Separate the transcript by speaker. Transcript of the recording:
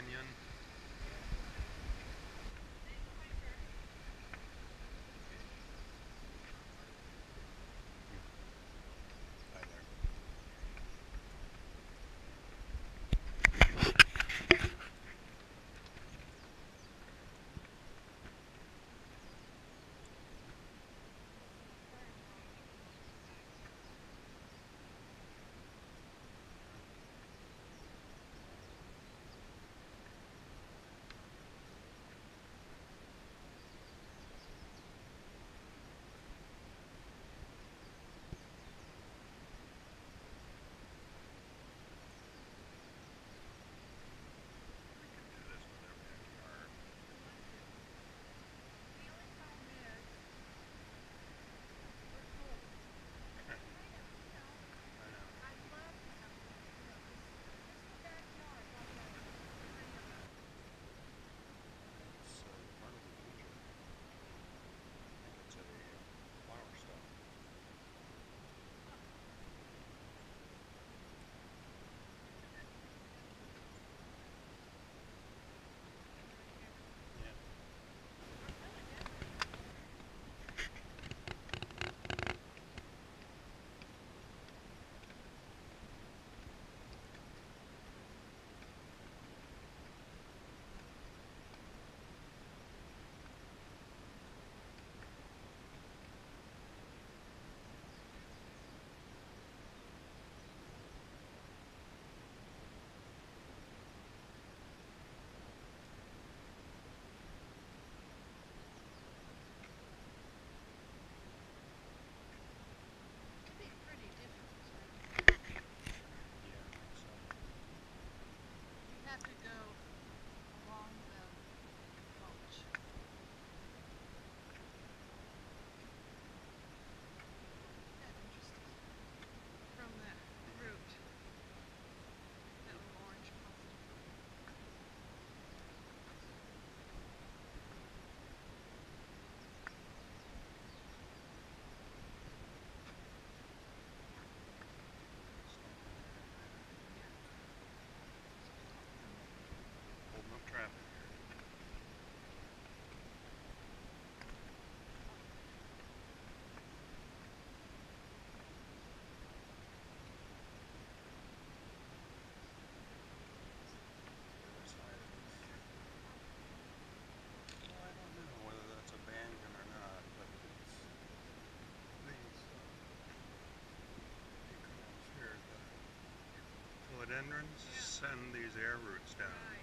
Speaker 1: Canyon. Philodendrons send these air roots down.